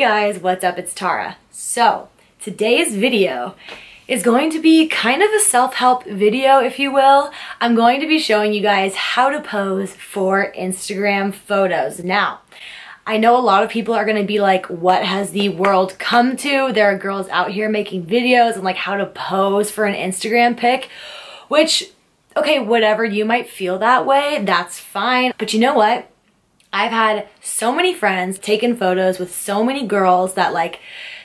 Guys, what's up? It's Tara. So, today's video is going to be kind of a self-help video, if you will. I'm going to be showing you guys how to pose for Instagram photos. Now, I know a lot of people are gonna be like, what has the world come to? There are girls out here making videos and like how to pose for an Instagram pic, which, okay, whatever, you might feel that way, that's fine. But you know what? I've had so many friends taking photos with so many girls that like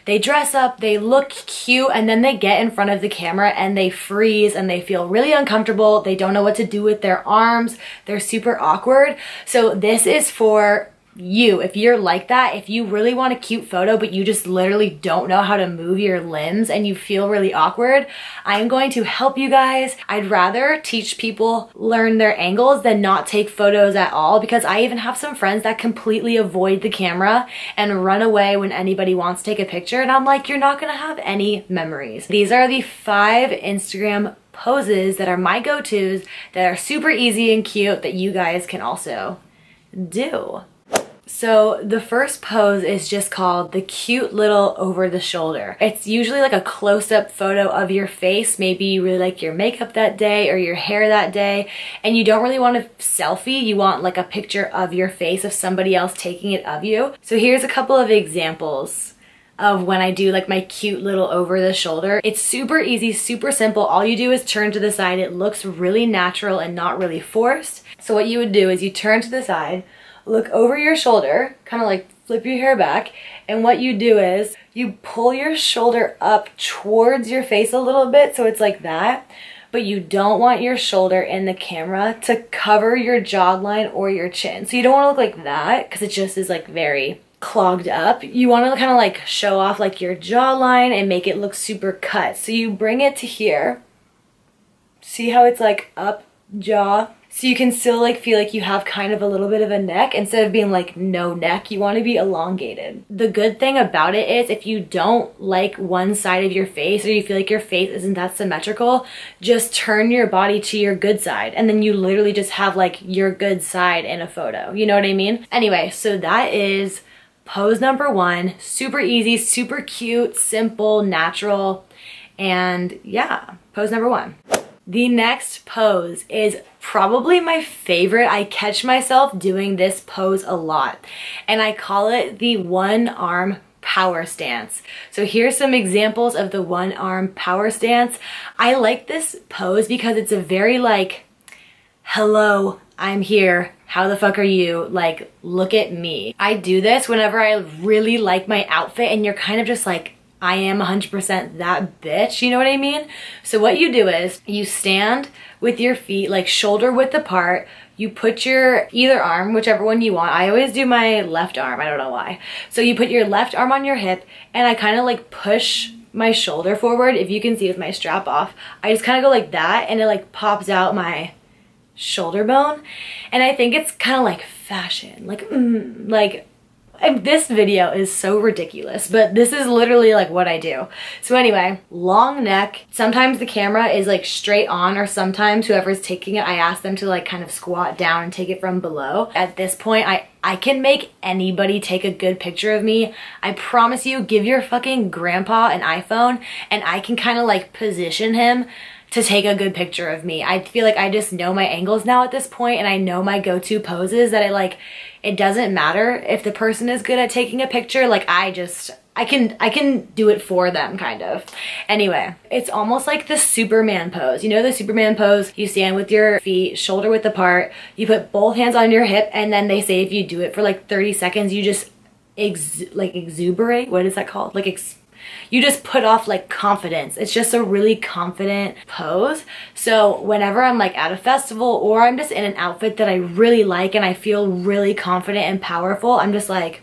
they dress up, they look cute, and then they get in front of the camera and they freeze and they feel really uncomfortable. They don't know what to do with their arms. They're super awkward. So this is for you, if you're like that, if you really want a cute photo but you just literally don't know how to move your limbs and you feel really awkward, I'm going to help you guys. I'd rather teach people learn their angles than not take photos at all because I even have some friends that completely avoid the camera and run away when anybody wants to take a picture and I'm like, you're not gonna have any memories. These are the five Instagram poses that are my go-tos that are super easy and cute that you guys can also do. So the first pose is just called the cute little over the shoulder. It's usually like a close-up photo of your face. Maybe you really like your makeup that day or your hair that day and you don't really want a selfie. You want like a picture of your face of somebody else taking it of you. So here's a couple of examples of when I do like my cute little over the shoulder. It's super easy, super simple. All you do is turn to the side. It looks really natural and not really forced. So what you would do is you turn to the side, look over your shoulder, kind of like flip your hair back, and what you do is you pull your shoulder up towards your face a little bit, so it's like that, but you don't want your shoulder in the camera to cover your jawline or your chin. So you don't want to look like that, because it just is like very clogged up. You want to kind of like show off like your jawline and make it look super cut. So you bring it to here. See how it's like up jaw so you can still like feel like you have kind of a little bit of a neck instead of being like no neck, you want to be elongated. The good thing about it is if you don't like one side of your face or you feel like your face isn't that symmetrical, just turn your body to your good side and then you literally just have like your good side in a photo. You know what I mean? Anyway, so that is pose number one. Super easy, super cute, simple, natural, and yeah, pose number one. The next pose is probably my favorite. I catch myself doing this pose a lot and I call it the one arm power stance. So here's some examples of the one arm power stance. I like this pose because it's a very like, hello, I'm here. How the fuck are you? Like, look at me. I do this whenever I really like my outfit and you're kind of just like, I am 100% that bitch, you know what I mean? So what you do is you stand with your feet like shoulder width apart, you put your either arm, whichever one you want. I always do my left arm, I don't know why. So you put your left arm on your hip and I kind of like push my shoulder forward. If you can see with my strap off, I just kind of go like that and it like pops out my shoulder bone. And I think it's kind of like fashion, like, mm, like this video is so ridiculous, but this is literally like what I do. So anyway, long neck. Sometimes the camera is like straight on or sometimes whoever's taking it, I ask them to like kind of squat down and take it from below. At this point, I, I can make anybody take a good picture of me. I promise you, give your fucking grandpa an iPhone and I can kind of like position him to take a good picture of me. I feel like I just know my angles now at this point and I know my go-to poses that I like, it doesn't matter if the person is good at taking a picture, like I just, I can I can do it for them kind of. Anyway, it's almost like the Superman pose. You know the Superman pose? You stand with your feet shoulder width apart, you put both hands on your hip and then they say if you do it for like 30 seconds you just ex like exuberate. What is that called? Like you just put off like confidence. It's just a really confident pose. So whenever I'm like at a festival or I'm just in an outfit that I really like and I feel really confident and powerful, I'm just like,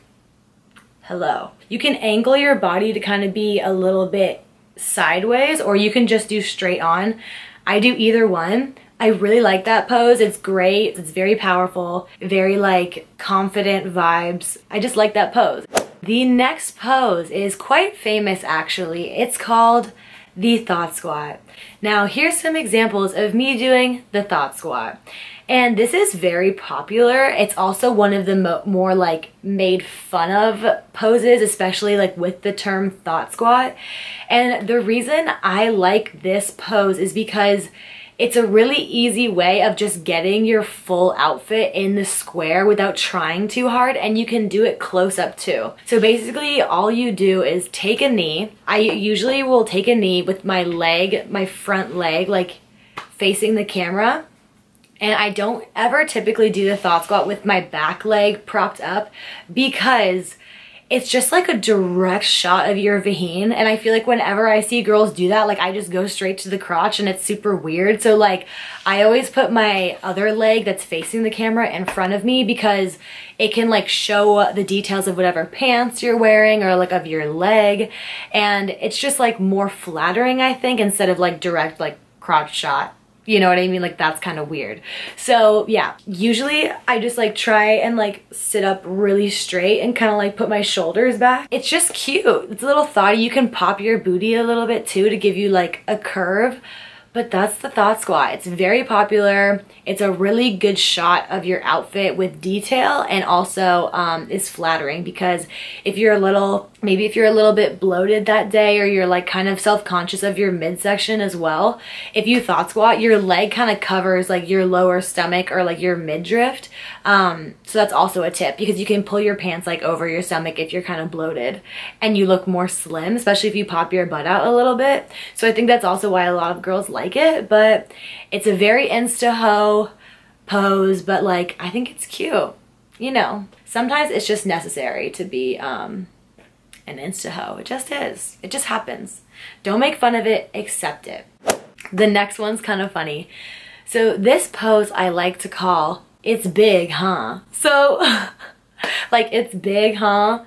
hello. You can angle your body to kind of be a little bit sideways or you can just do straight on. I do either one. I really like that pose. It's great. It's very powerful, very like confident vibes. I just like that pose. The next pose is quite famous actually. It's called the thot squat. Now here's some examples of me doing the thot squat. And this is very popular. It's also one of the mo more like made fun of poses, especially like with the term thot squat. And the reason I like this pose is because it's a really easy way of just getting your full outfit in the square without trying too hard and you can do it close up too. So basically all you do is take a knee. I usually will take a knee with my leg, my front leg, like facing the camera. And I don't ever typically do the thot squat with my back leg propped up because it's just like a direct shot of your vagine and I feel like whenever I see girls do that like I just go straight to the crotch and it's super weird. So like I always put my other leg that's facing the camera in front of me because it can like show the details of whatever pants you're wearing or like of your leg and it's just like more flattering I think instead of like direct like crotch shot you know what I mean? Like that's kind of weird. So yeah, usually I just like try and like sit up really straight and kind of like put my shoulders back. It's just cute. It's a little thoughty. You can pop your booty a little bit too to give you like a curve. But that's the Thot Squat. It's very popular. It's a really good shot of your outfit with detail and also um, is flattering because if you're a little, maybe if you're a little bit bloated that day or you're like kind of self-conscious of your midsection as well, if you Thot Squat, your leg kind of covers like your lower stomach or like your midriff. Um, so that's also a tip because you can pull your pants like over your stomach if you're kind of bloated and you look more slim, especially if you pop your butt out a little bit. So I think that's also why a lot of girls like it, but it's a very insta-ho pose, but like, I think it's cute. You know, sometimes it's just necessary to be um, an insta-ho. It just is. It just happens. Don't make fun of it, accept it. The next one's kind of funny. So this pose I like to call it's big, huh? So, like, it's big, huh?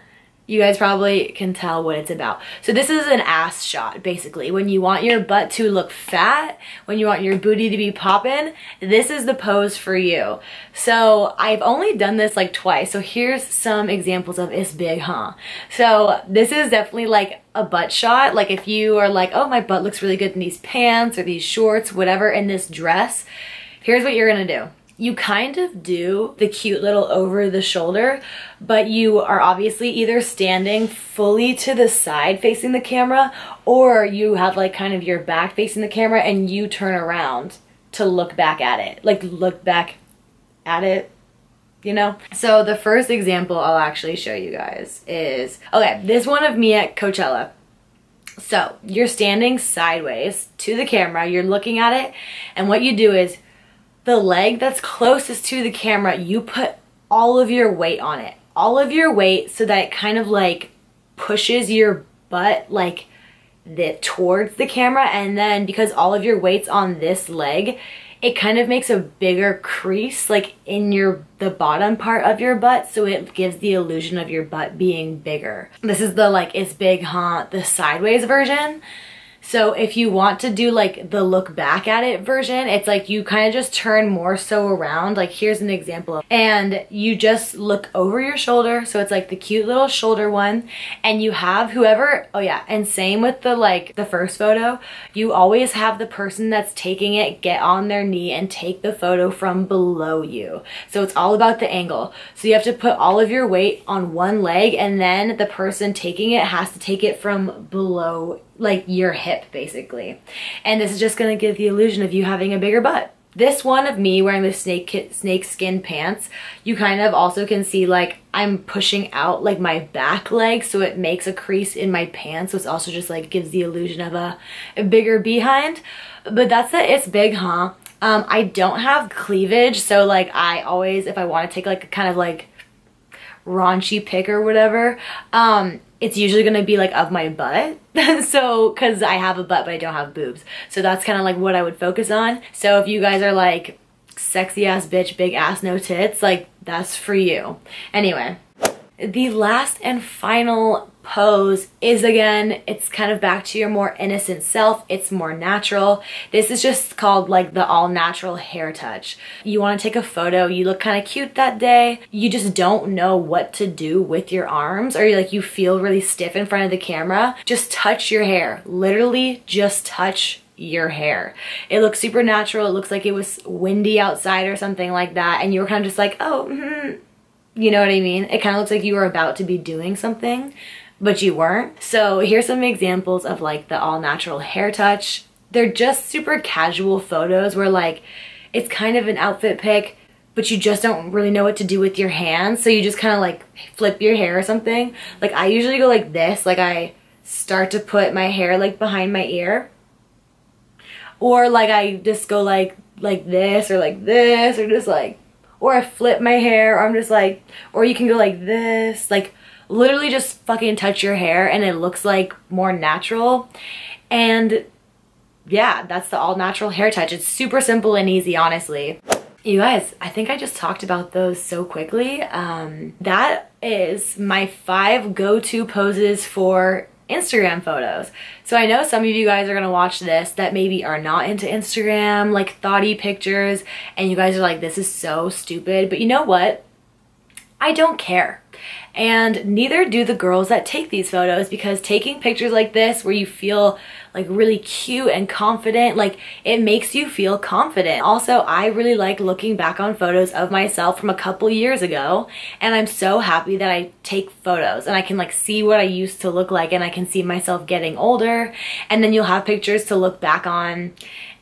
You guys probably can tell what it's about. So this is an ass shot, basically. When you want your butt to look fat, when you want your booty to be popping, this is the pose for you. So I've only done this like twice. So here's some examples of it's big, huh? So this is definitely like a butt shot. Like if you are like, oh, my butt looks really good in these pants or these shorts, whatever, in this dress, here's what you're gonna do you kind of do the cute little over the shoulder, but you are obviously either standing fully to the side facing the camera or you have like kind of your back facing the camera and you turn around to look back at it. Like look back at it, you know? So the first example I'll actually show you guys is, okay, this one of me at Coachella. So you're standing sideways to the camera, you're looking at it, and what you do is the leg that's closest to the camera, you put all of your weight on it. All of your weight so that it kind of like pushes your butt like the, towards the camera and then because all of your weight's on this leg, it kind of makes a bigger crease like in your the bottom part of your butt so it gives the illusion of your butt being bigger. This is the like it's big huh the sideways version. So if you want to do like the look back at it version, it's like you kind of just turn more so around. Like here's an example. And you just look over your shoulder. So it's like the cute little shoulder one. And you have whoever, oh yeah, and same with the like the first photo, you always have the person that's taking it get on their knee and take the photo from below you. So it's all about the angle. So you have to put all of your weight on one leg and then the person taking it has to take it from below like your hip basically. And this is just gonna give the illusion of you having a bigger butt. This one of me wearing the snake snake skin pants, you kind of also can see like I'm pushing out like my back leg so it makes a crease in my pants. So it's also just like gives the illusion of a, a bigger behind. But that's it, it's big, huh? Um, I don't have cleavage, so like I always, if I want to take like a kind of like raunchy pic or whatever, um, it's usually gonna be like of my butt. so, cause I have a butt but I don't have boobs. So that's kind of like what I would focus on. So if you guys are like sexy ass bitch, big ass, no tits, like that's for you. Anyway, the last and final pose is again, it's kind of back to your more innocent self. It's more natural. This is just called like the all natural hair touch. You want to take a photo, you look kind of cute that day. You just don't know what to do with your arms or you like you feel really stiff in front of the camera. Just touch your hair. Literally just touch your hair. It looks super natural. It looks like it was windy outside or something like that. And you were kind of just like, oh, mm-hmm. You know what I mean? It kind of looks like you were about to be doing something, but you weren't. So here's some examples of like the all natural hair touch. They're just super casual photos where like, it's kind of an outfit pick, but you just don't really know what to do with your hands. So you just kind of like flip your hair or something. Like I usually go like this, like I start to put my hair like behind my ear. Or like I just go like like this or like this or just like or I flip my hair or I'm just like or you can go like this like literally just fucking touch your hair and it looks like more natural. And yeah that's the all natural hair touch. It's super simple and easy honestly. You guys, I think I just talked about those so quickly. Um, that is my five go-to poses for Instagram photos. So I know some of you guys are gonna watch this that maybe are not into Instagram, like thoughty pictures, and you guys are like, this is so stupid. But you know what? I don't care. And neither do the girls that take these photos because taking pictures like this where you feel like really cute and confident, like it makes you feel confident. Also, I really like looking back on photos of myself from a couple years ago and I'm so happy that I take photos and I can like see what I used to look like and I can see myself getting older and then you'll have pictures to look back on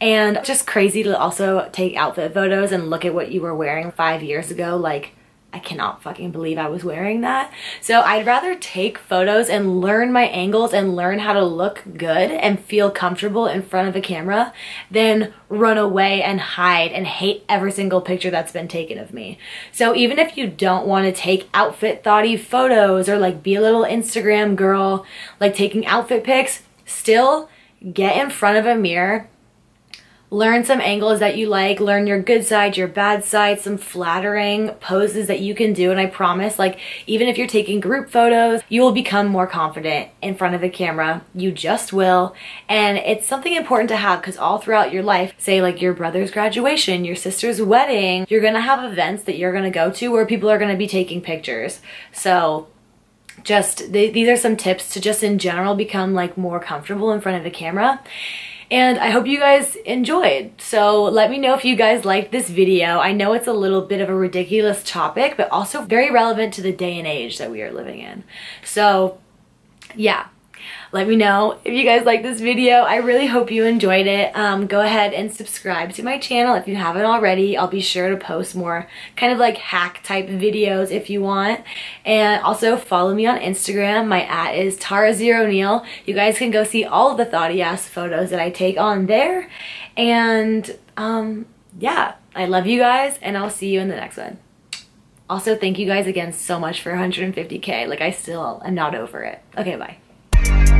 and just crazy to also take outfit photos and look at what you were wearing five years ago like I cannot fucking believe I was wearing that. So I'd rather take photos and learn my angles and learn how to look good and feel comfortable in front of a camera than run away and hide and hate every single picture that's been taken of me. So even if you don't want to take outfit thoughty photos or like be a little Instagram girl, like taking outfit pics, still get in front of a mirror learn some angles that you like, learn your good side, your bad side, some flattering poses that you can do. And I promise, like, even if you're taking group photos, you will become more confident in front of the camera. You just will. And it's something important to have because all throughout your life, say like your brother's graduation, your sister's wedding, you're gonna have events that you're gonna go to where people are gonna be taking pictures. So just, these are some tips to just in general become like more comfortable in front of the camera and I hope you guys enjoyed. So let me know if you guys liked this video. I know it's a little bit of a ridiculous topic, but also very relevant to the day and age that we are living in. So yeah, let me know if you guys like this video. I really hope you enjoyed it. Um, go ahead and subscribe to my channel if you haven't already. I'll be sure to post more kind of like hack type videos if you want. And also follow me on Instagram. My at is Tara Zero Neill. You guys can go see all of the thoughty ass photos that I take on there. And um, yeah, I love you guys and I'll see you in the next one. Also, thank you guys again so much for 150k. Like, I still am not over it. Okay, bye.